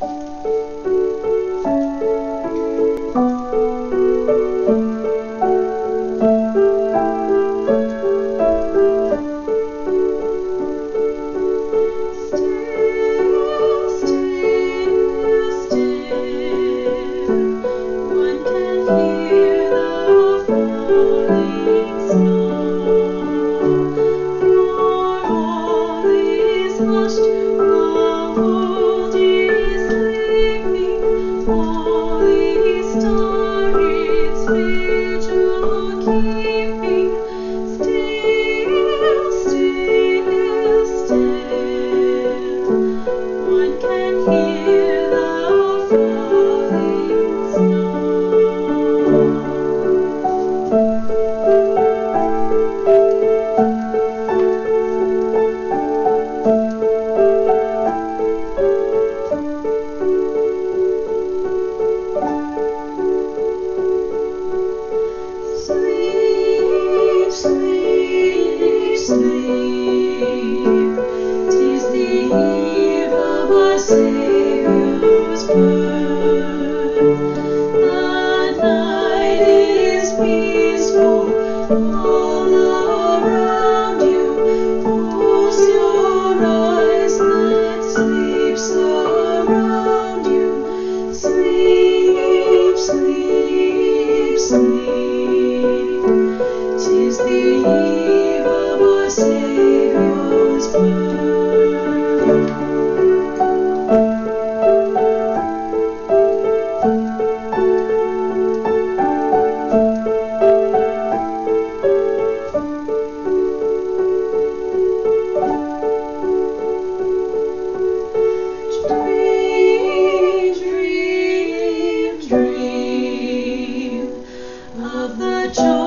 Música stories. you. joy.